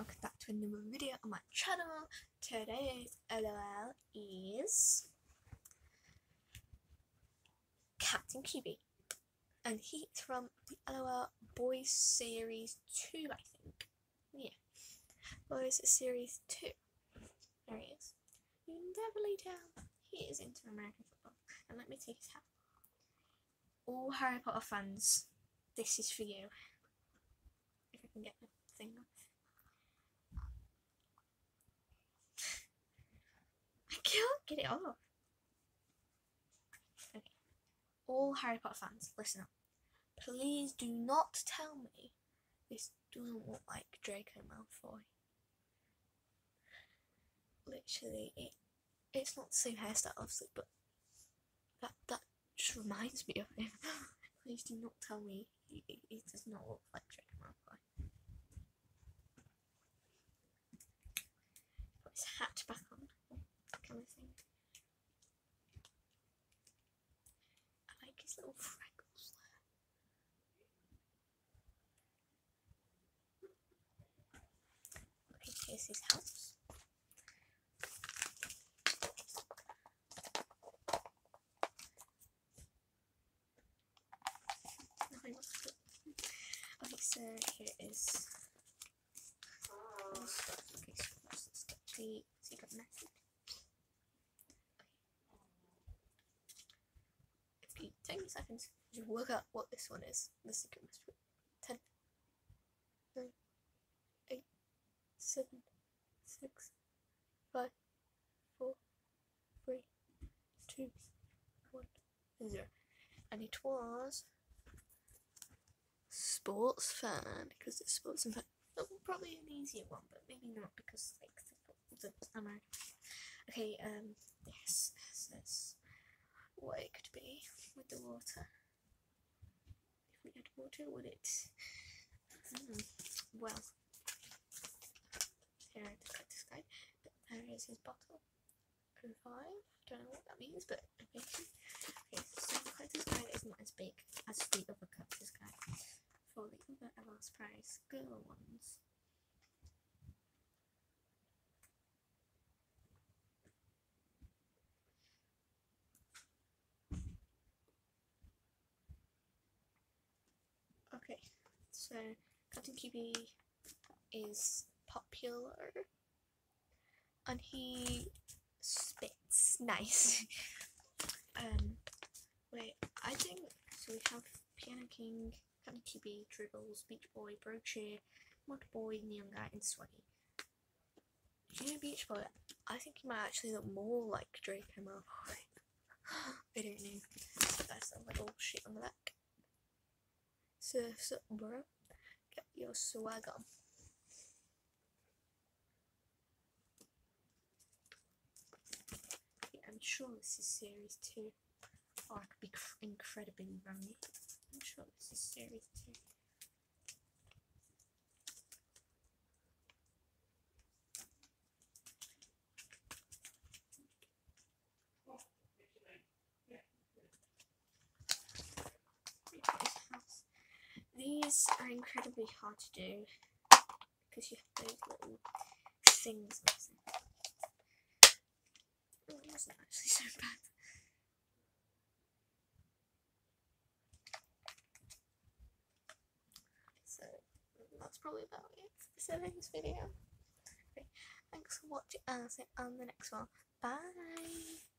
welcome back to another video on my channel. Today's LOL is Captain QB and he's from the LOL Boys Series 2 I think. Yeah, Boys Series 2. There he is. You can definitely tell he is into American football. And let me take his hat. All Harry Potter fans, this is for you. If I can get the thing. I can't get it off. Okay. All Harry Potter fans, listen up. Please do not tell me this doesn't look like Draco Malfoy. Literally, it it's not the same hairstyle, obviously, but that that just reminds me of him. Please do not tell me he, he does not look like Draco Malfoy. Put his hat back on. Kind of thing. Little freckles there. Okay, here's his house. Okay, so here is. Okay, so the secret method. If you take seconds. To work out what this one is, the secret method. 10, 9, 8, 7, 6, 5, 4, 3, 2, 1, 0. And it was sports fan because it's sports and fan. Oh, probably an easier one, but maybe not because like the, the American. Okay, um, yes, yes, yes. What it could be with the water. If we had water, would it? Hmm, well, here I just got this guy. But there is his bottle. Five. Don't know what that means, but okay. Okay, so the cactus guy is not as big as the other cactus guy. For the other Everlast Prize girl ones. Okay, so Captain QB is popular and he spits nice. um, wait, I think so. We have Piano King, Captain QB, Dribbles, Beach Boy, Brochure, Mud Boy, Neon Guy, and Sweaty. Do you know Beach Boy? I think he might actually look more like Draco Malfoy. I don't know. That's a little shit on the back. Surf's up, bro. Get your swag on. Yeah, I'm sure this is series two. Or I could be cr- incredibly wrong. I'm sure this is series two. house. These are incredibly hard to do because you have those little things missing. Oh, wasn't actually so bad. So that's probably about it for today's video. Okay, thanks for watching and I'll see you on the next one. Bye!